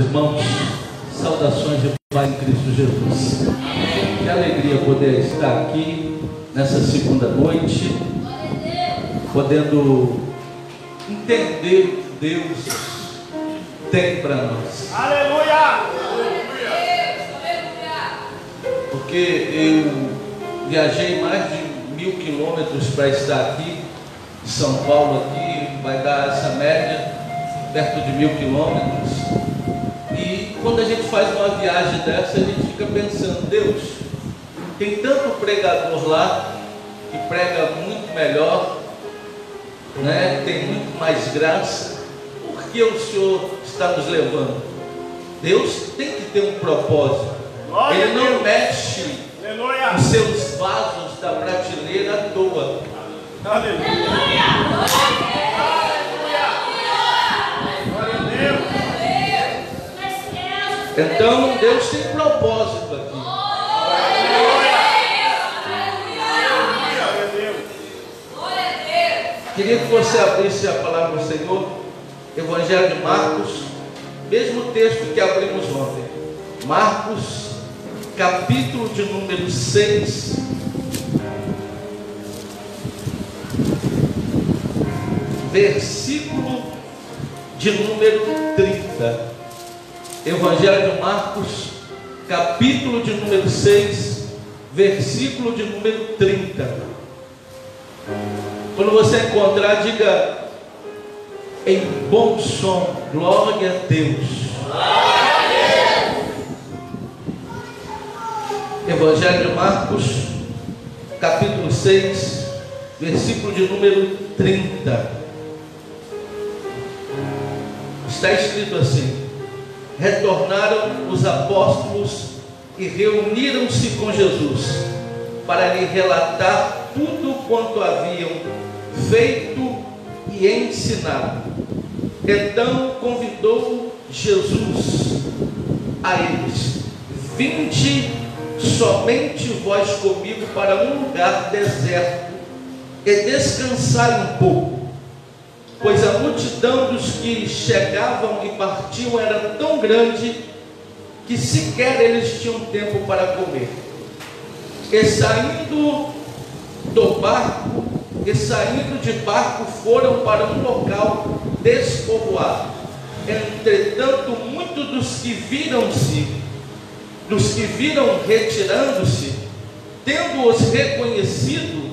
Irmãos, saudações de paz em Cristo Jesus. Que alegria poder estar aqui nessa segunda noite, podendo entender o que Deus tem para nós. Aleluia! Porque eu viajei mais de mil quilômetros para estar aqui, de São Paulo aqui, vai dar essa média, perto de mil quilômetros. Quando a gente faz uma viagem dessa, a gente fica pensando, Deus, tem tanto pregador lá que prega muito melhor, né? tem muito mais graça, por que o Senhor está nos levando? Deus tem que ter um propósito. Glória Ele não mexe Aleluia! os seus vasos da prateleira à toa. Aleluia! Glória a Deus! Então Deus tem propósito aqui. Queria que você abrisse a palavra do Senhor, Evangelho de Marcos, mesmo texto que abrimos ontem. Marcos, capítulo de número 6. Versículo de número 30. Evangelho de Marcos, capítulo de número 6, versículo de número 30. Quando você encontrar, diga em bom som, glória a Deus. Evangelho de Marcos, capítulo 6, versículo de número 30. Está escrito assim: Retornaram os apóstolos e reuniram-se com Jesus para lhe relatar tudo quanto haviam feito e ensinado. Então convidou Jesus a eles: Vinde somente vós comigo para um lugar deserto e descansai um pouco, pois a multidão dos que chegavam e partiam era tão grande que sequer eles tinham tempo para comer. E saindo do barco, e saindo de barco foram para um local despovoado. Entretanto, muitos dos que viram-se, dos que viram retirando-se, tendo-os reconhecido,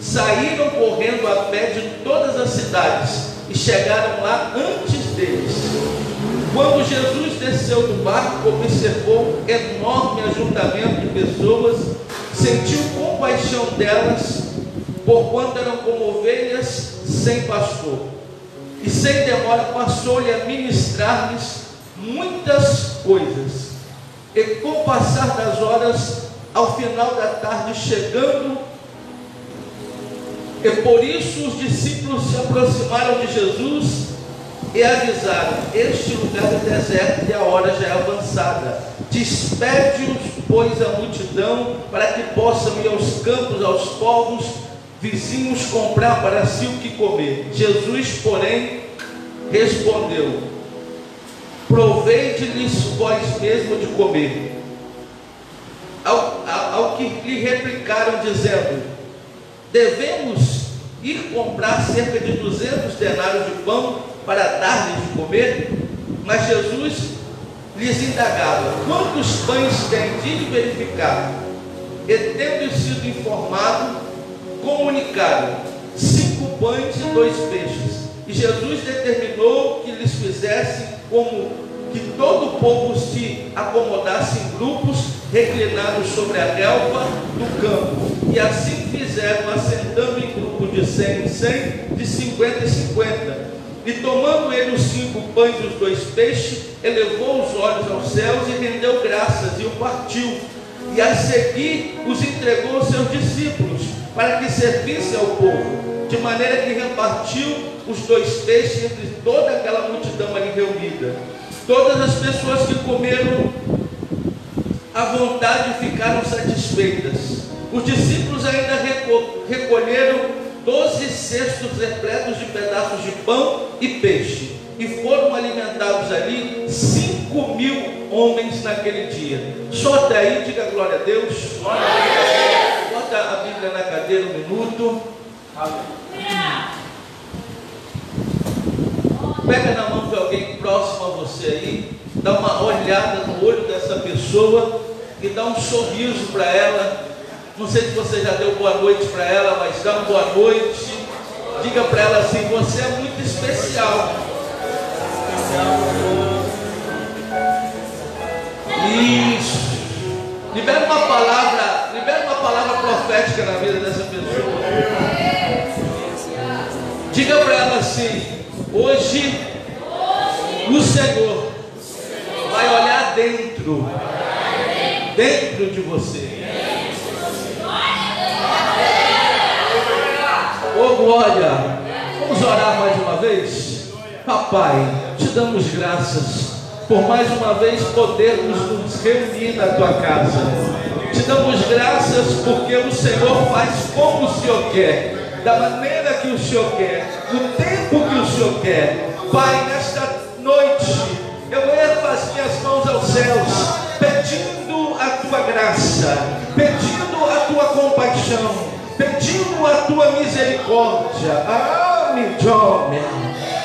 saíram correndo a pé de todas as cidades e chegaram lá antes deles. Quando Jesus desceu do barco, observou enorme ajuntamento de pessoas, sentiu compaixão delas, porquanto eram como ovelhas sem pastor. E sem demora passou-lhe a ministrar-lhes muitas coisas. E com o passar das horas, ao final da tarde, chegando, e por isso os discípulos se aproximaram de Jesus e avisaram: Este lugar é deserto e a hora já é avançada. Despede-os, pois, a multidão, para que possam ir aos campos, aos povos vizinhos comprar para si o que comer. Jesus, porém, respondeu: Provei-lhes vós mesmo de comer. Ao, ao, ao que lhe replicaram, dizendo: Devemos ir comprar cerca de 200 denários de pão para dar-lhes de comer? Mas Jesus lhes indagava: Quantos pães têm de verificar? E tendo sido informado, comunicaram: Cinco pães e dois peixes. E Jesus determinou que lhes fizessem como que todo o povo se acomodasse em grupos, reclinados sobre a relva do campo. E assim fizeram, assentando em grupos de cem em cem, de cinquenta em cinquenta. E tomando ele os cinco pães e os dois peixes, elevou os olhos aos céus e rendeu graças e o partiu. E a seguir os entregou aos seus discípulos, para que servissem ao povo, de maneira que repartiu os dois peixes entre toda aquela multidão ali reunida. Todas as pessoas que comeram à vontade ficaram satisfeitas. Os discípulos ainda reco- recolheram doze cestos repletos de pedaços de pão e peixe. e foram alimentados ali 5 mil homens naquele dia. Só até aí, diga glória a Deus. Glória a Deus. Bota a Bíblia na cadeira um minuto. Pega na mão de alguém próximo a você aí, dá uma olhada no olho dessa pessoa e dá um sorriso para ela. Não sei se você já deu boa noite para ela, mas dá uma boa noite. Diga para ela assim: você é muito especial. Isso. Libera uma palavra, libera uma palavra profética na vida dessa pessoa. Diga para ela assim: hoje o Senhor vai olhar dentro, dentro de você. Oh glória! Vamos orar mais uma vez? Papai, te damos graças por mais uma vez podermos nos reunir na tua casa. Te damos graças porque o Senhor faz como o Senhor quer, da maneira que o Senhor quer, no tempo que o Senhor quer. Pai, nesta noite, eu tua graça, pedindo a tua compaixão, pedindo a tua misericórdia. Ah, me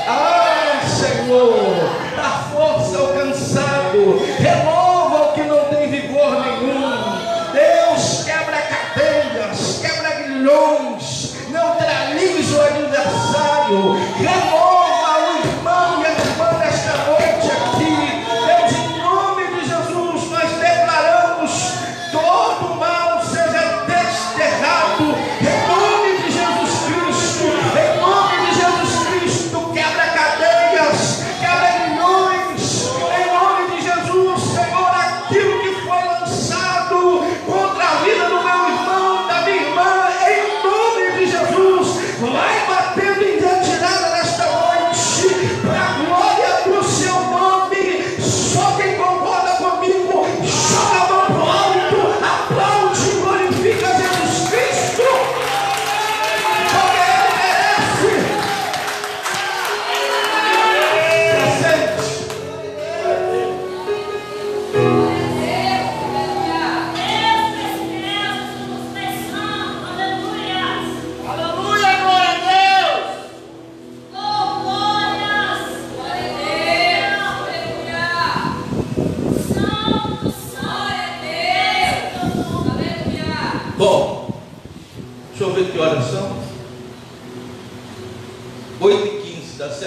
Ah, Senhor, dá força ao cansado, renova o que não tem vigor nenhum. Deus quebra cadeias, quebra grilhões, neutraliza o adversário, renova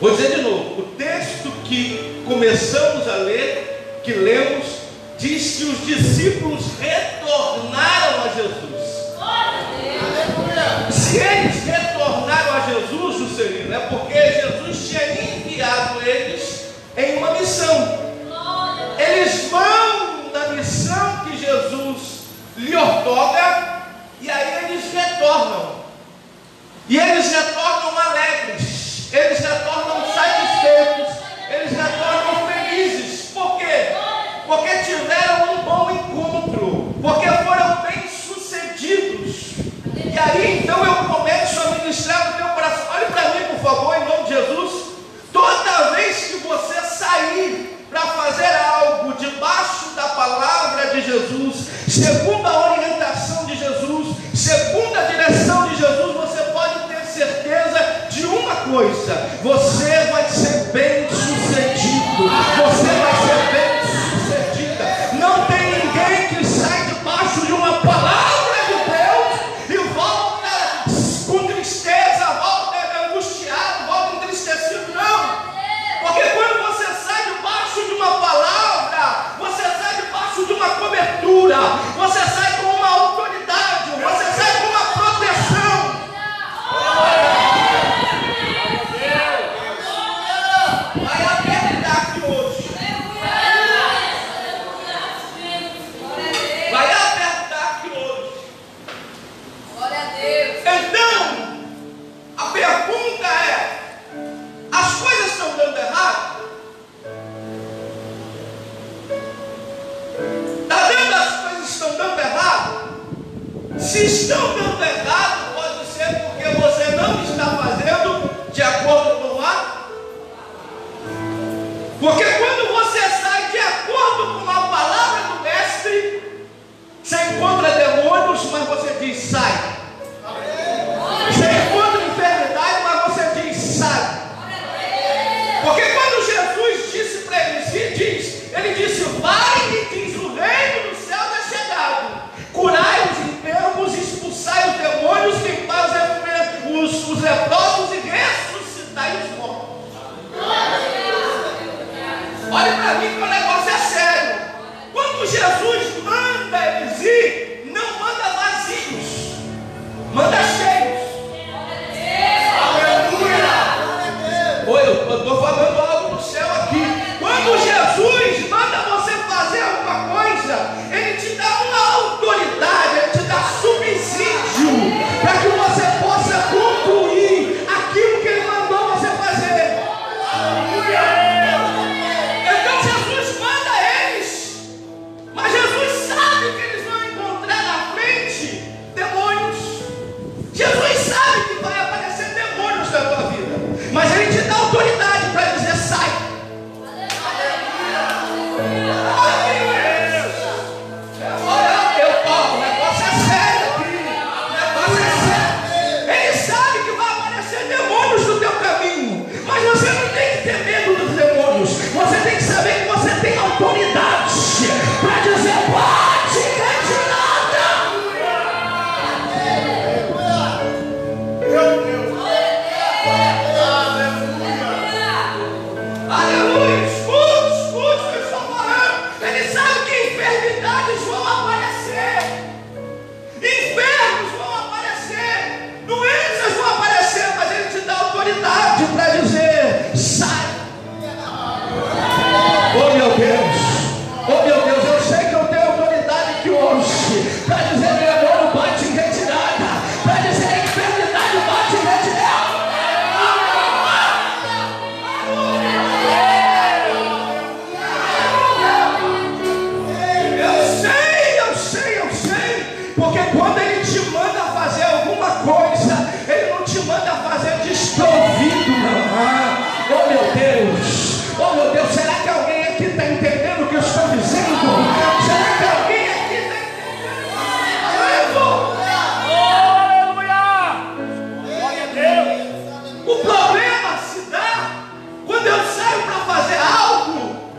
Vou dizer de novo, o texto que começamos a ler, que lemos, diz que os discípulos retornaram a Jesus. Se eles retornaram a Jesus, o Senhor, é porque Jesus tinha enviado eles em uma missão. Eles vão da missão que Jesus lhe ortoga e aí eles retornam. E eles retornam alegres. Eles retornam E aí então eu começo a ministrar no meu braço. Olhe para mim, por favor, em nome de Jesus. Toda vez que você sair para fazer algo debaixo da palavra de Jesus, segundo a orientação de Jesus, segundo a direção de Jesus, você pode ter certeza de uma coisa: você 자. Se estão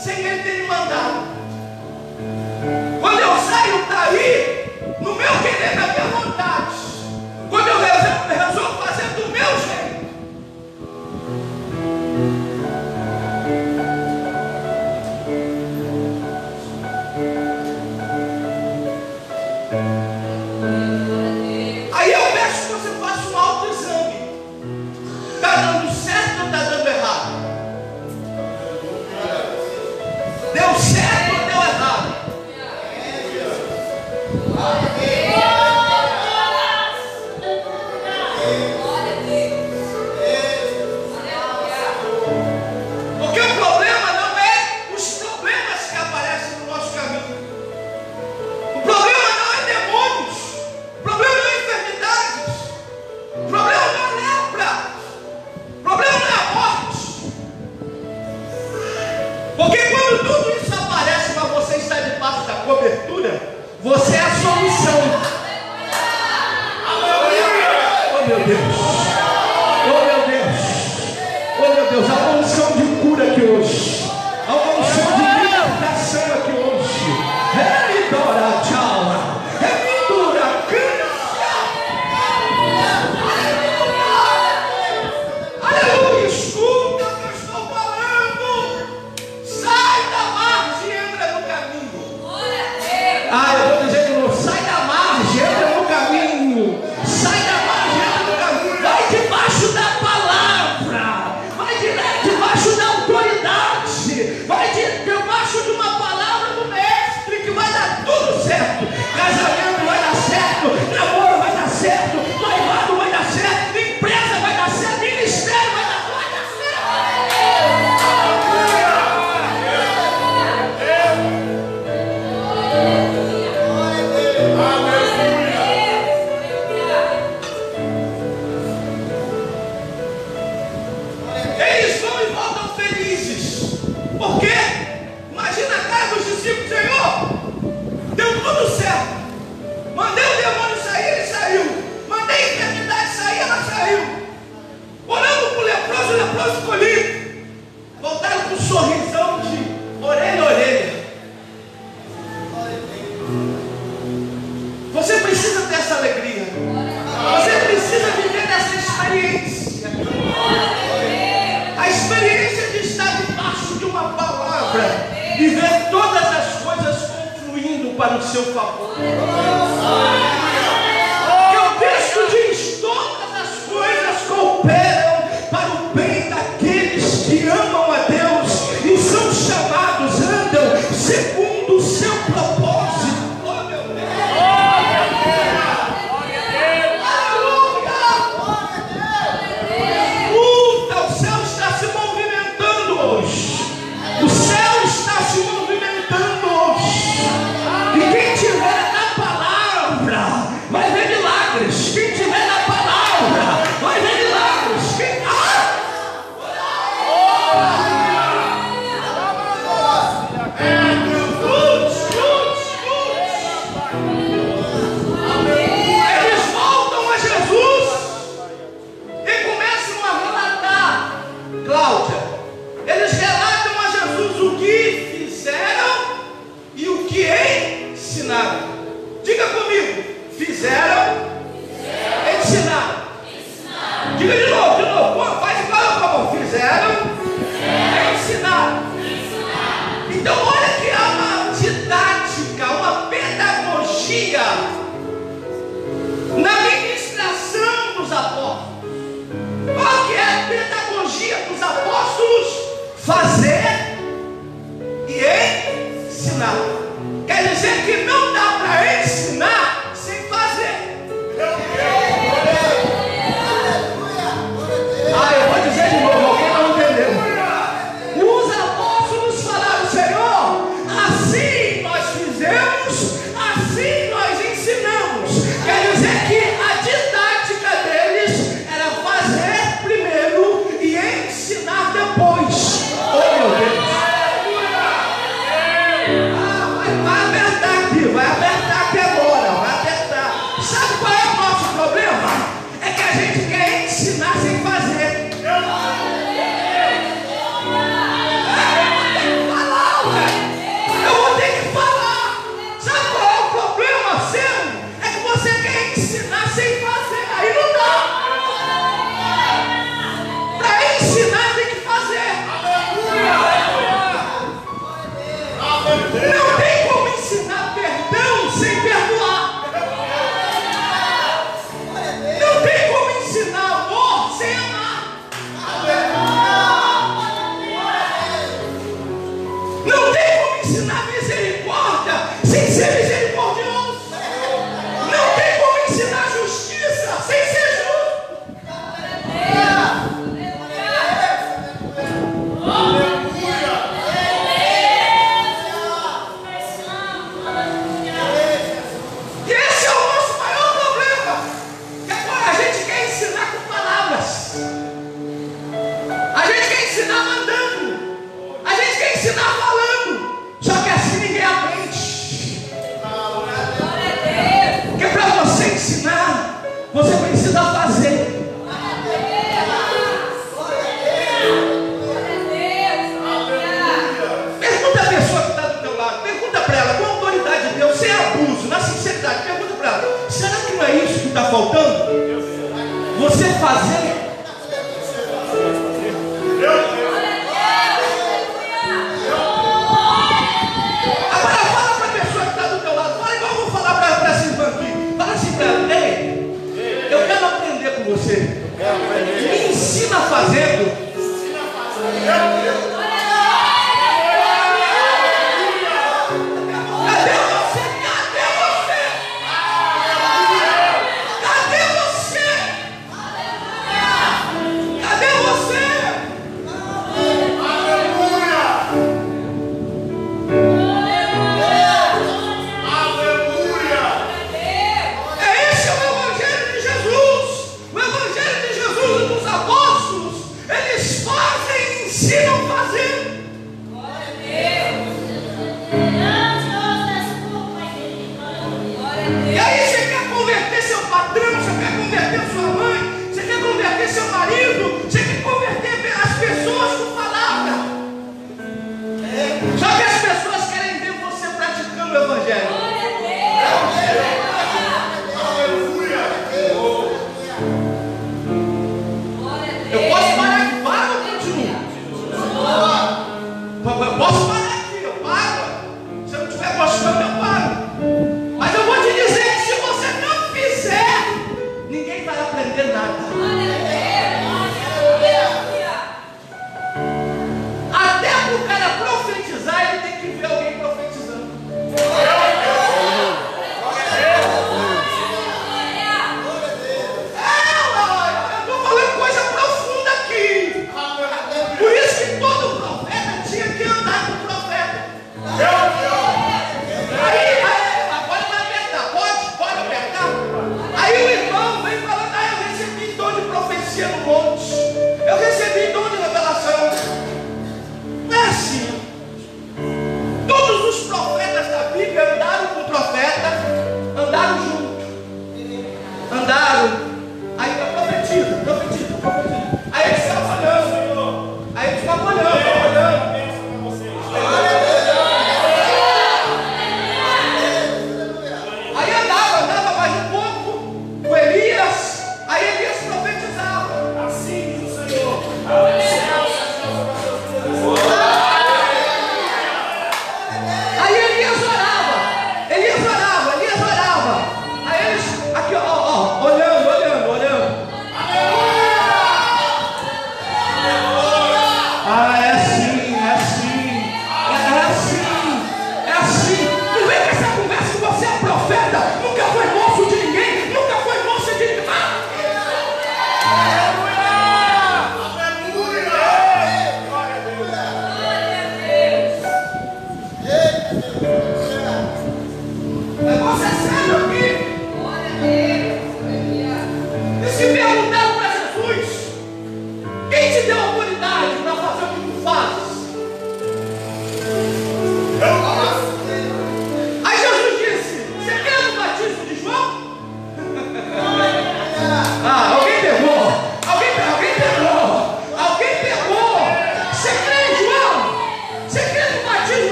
algo sem 有保护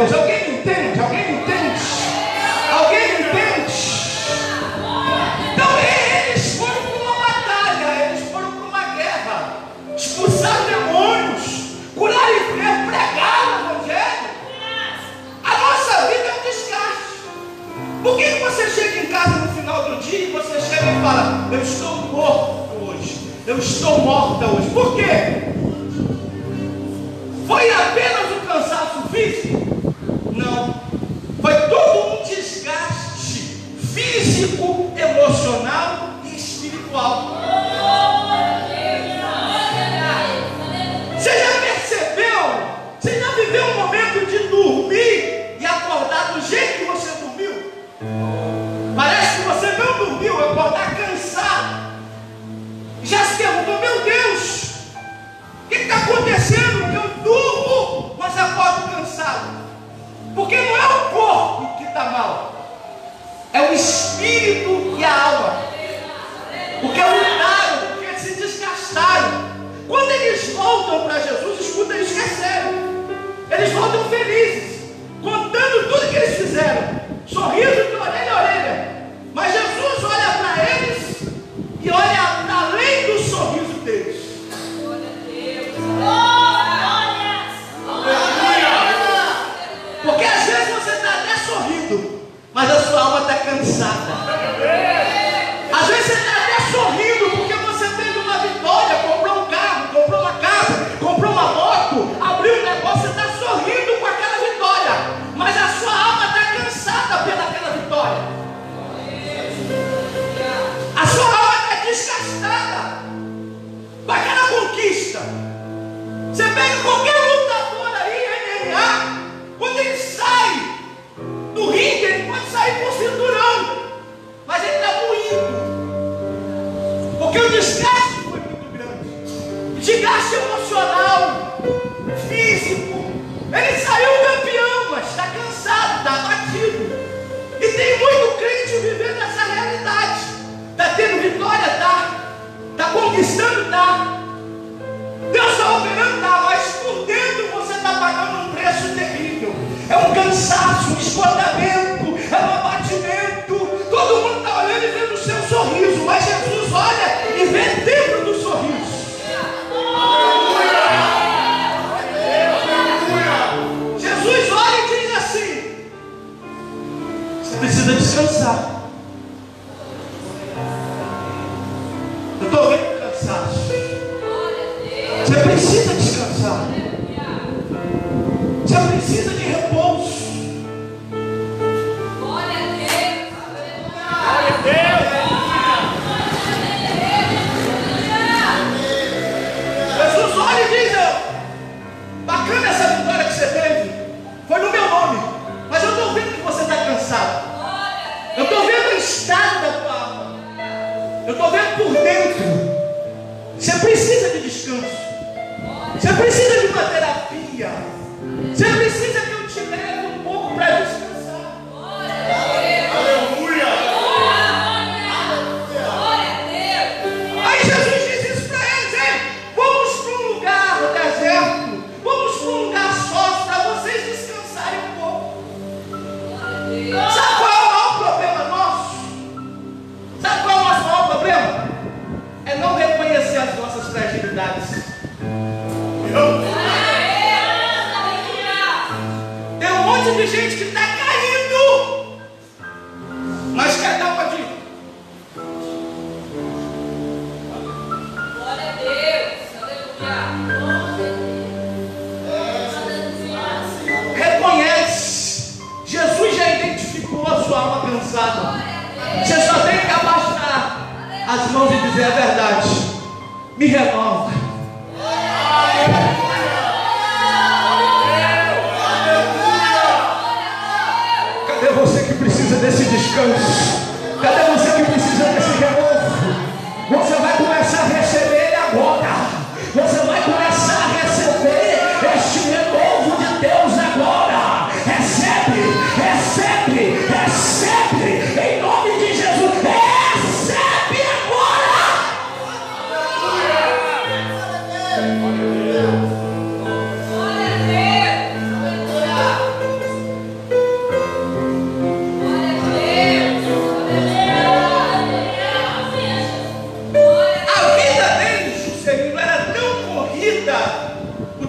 Deus. Alguém entende? Alguém entende? Alguém entende? Então eles foram para uma batalha, eles foram para uma guerra, expulsar demônios, curar enfermos, pregar o evangelho. A nossa vida é um desgaste. Por que você chega em casa no final do dia e você chega e fala, eu estou morto hoje, eu estou morta hoje? Por quê?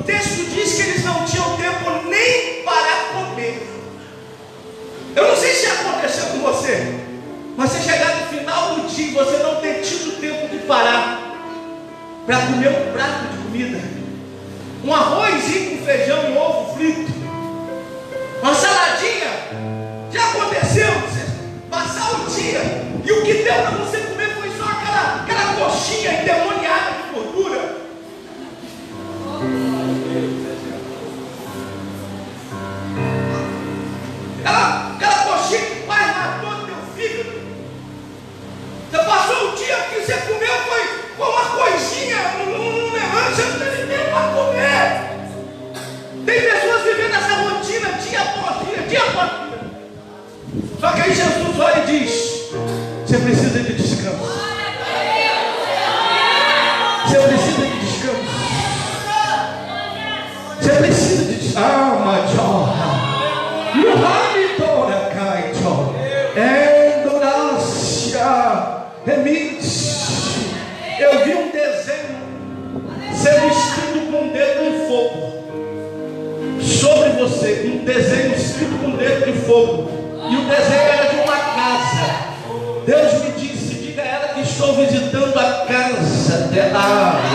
o texto diz que eles não tinham tempo nem para comer. Eu não sei se aconteceu com você, mas você chegar no final do dia e você não ter tido tempo de parar para comer um prato de comida, um arrozinho com feijão e ovo frito, uma saladinha. Já aconteceu você passar o dia e o que deu para você comer foi só aquela, aquela coxinha demônio. Fogo. E o desenho era de uma casa. Deus me disse: diga a ela que estou visitando a casa dela.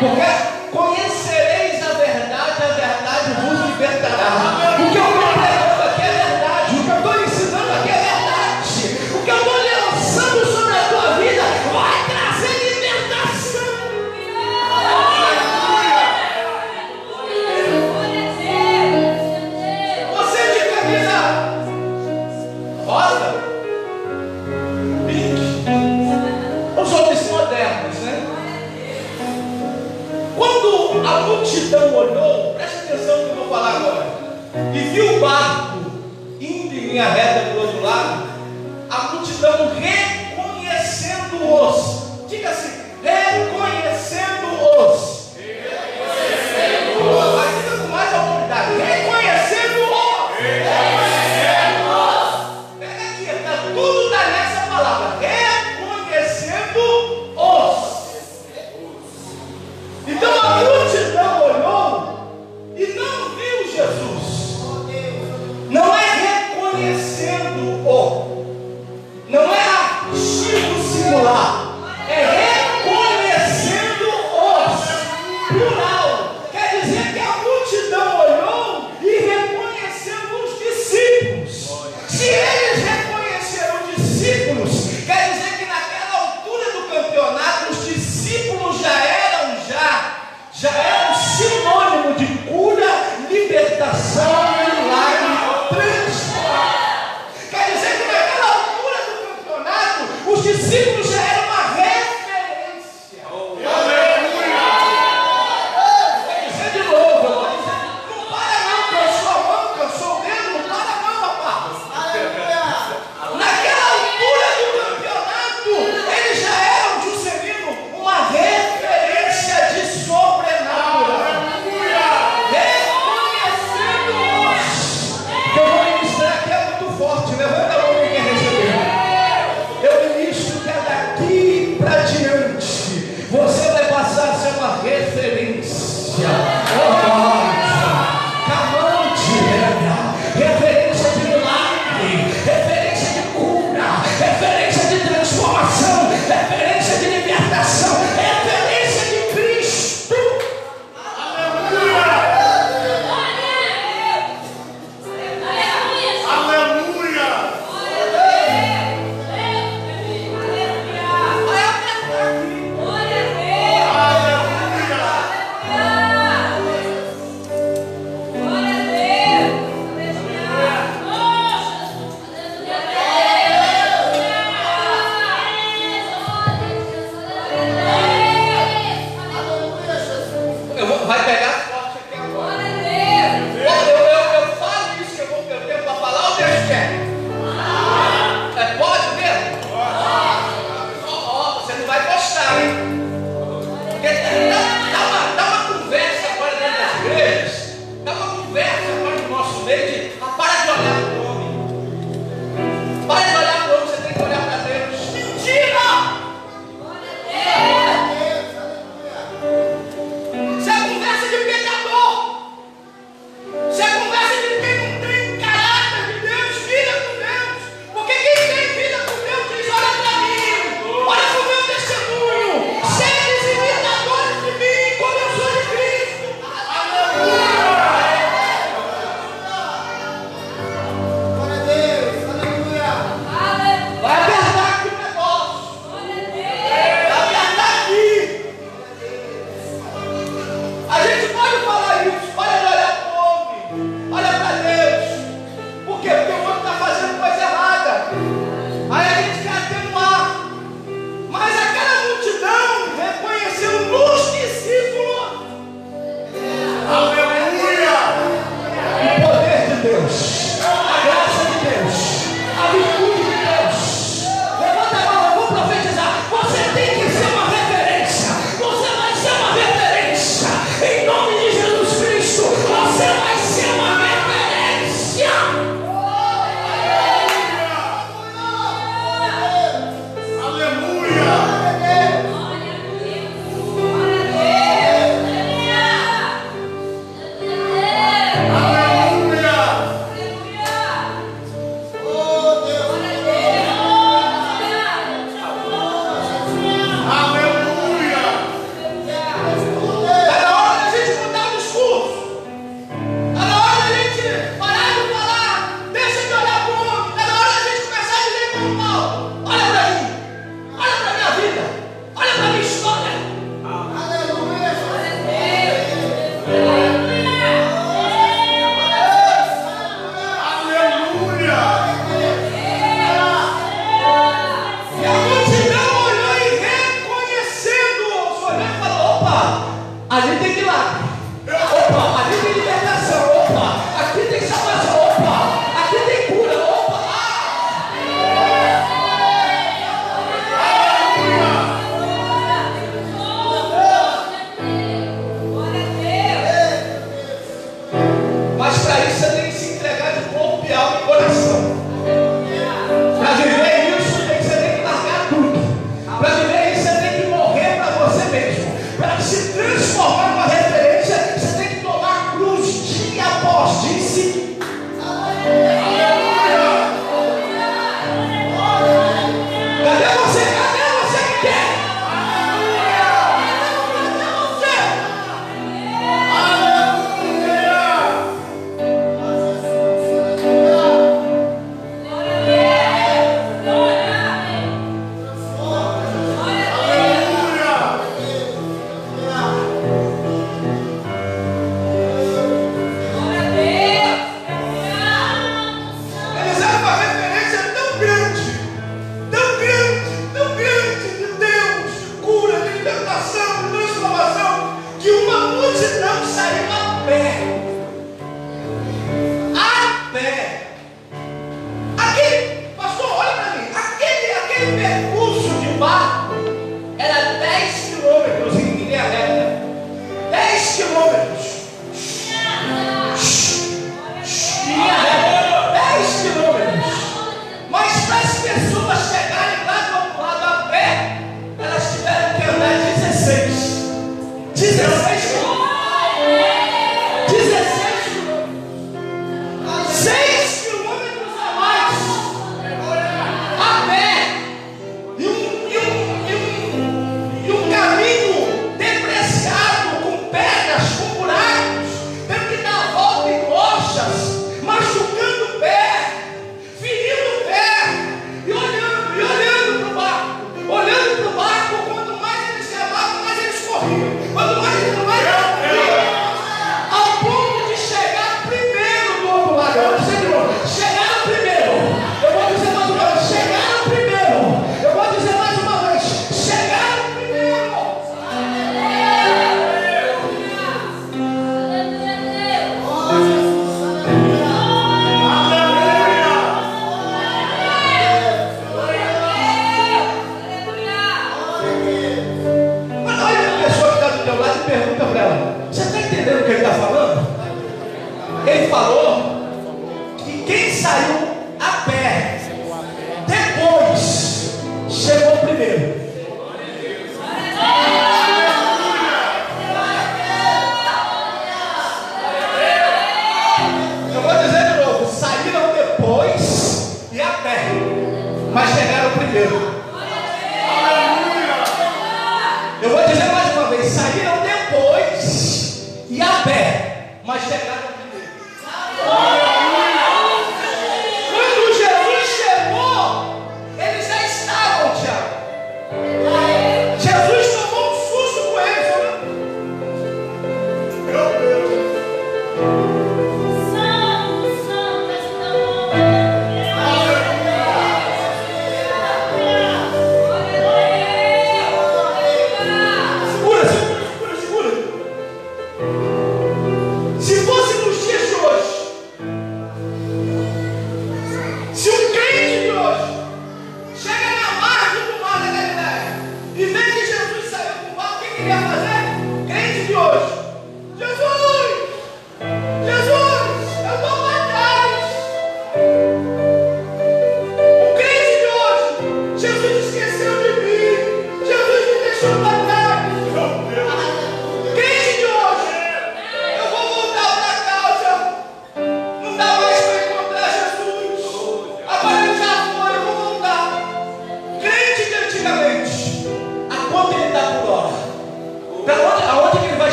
Porque conhecereis a verdade, a verdade vos libertará.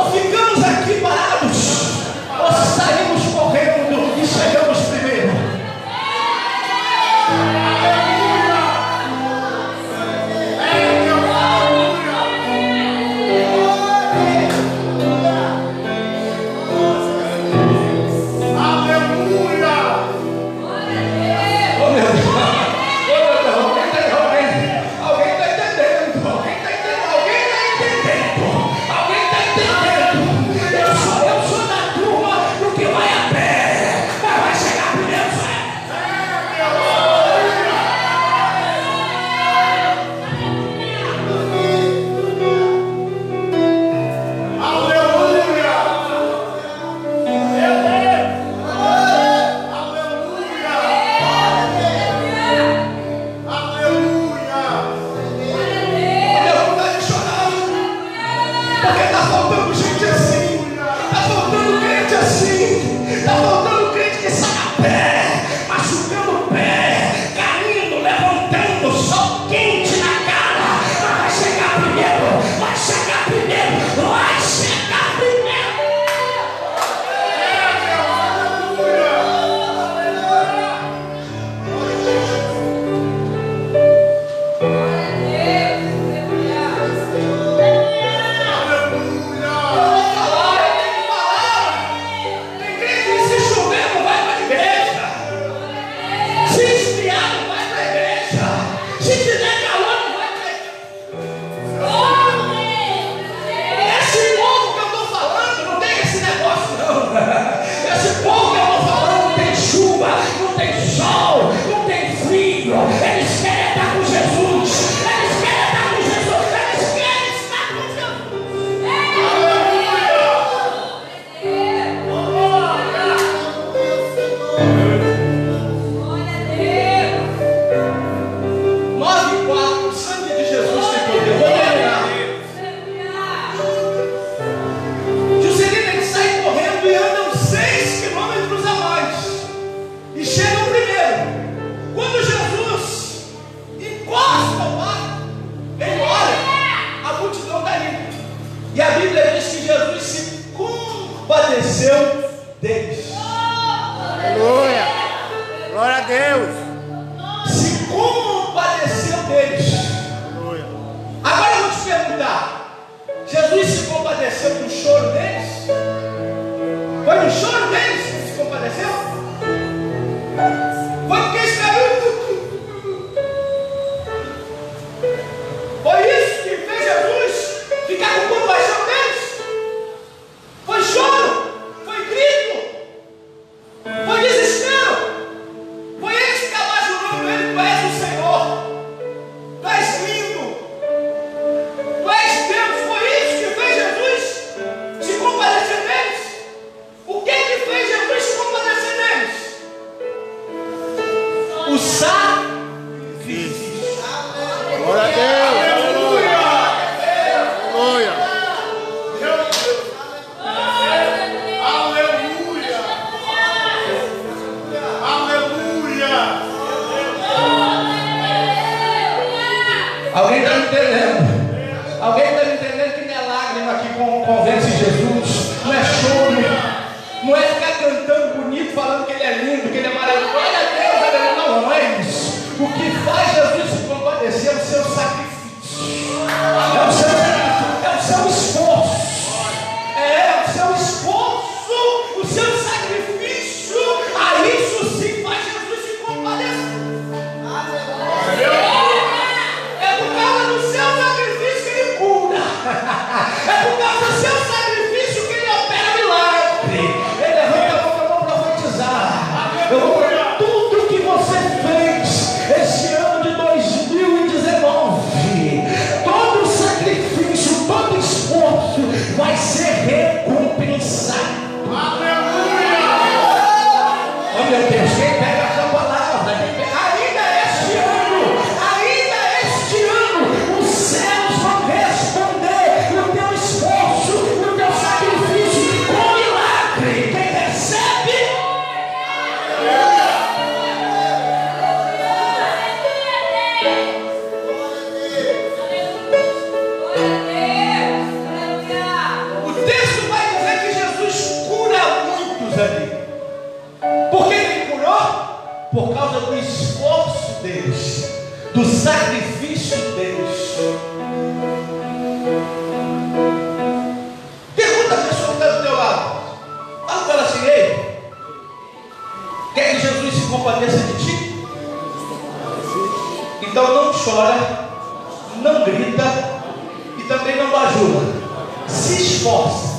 ou ficamos aqui parados. de ti. Então não chora, não grita e também não bajula. Se esforce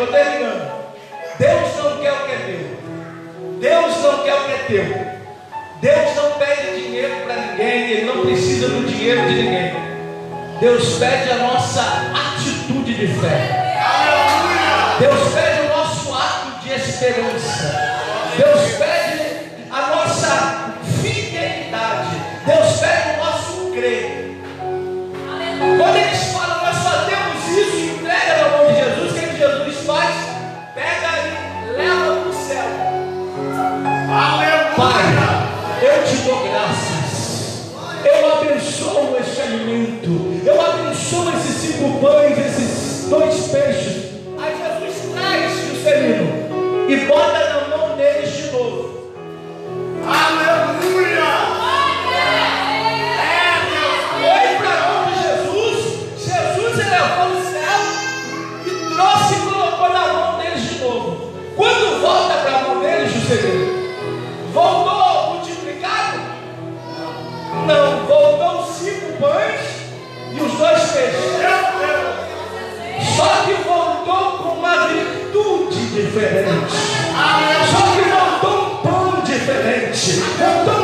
Estou terminando. Deus não quer o que é meu. Deus não quer o que é teu. Deus não pede dinheiro para ninguém. Ele não precisa do dinheiro de ninguém. Deus pede a nossa atitude de fé. Deus pede o nosso ato de esperança. Deus pede diferente. Voltou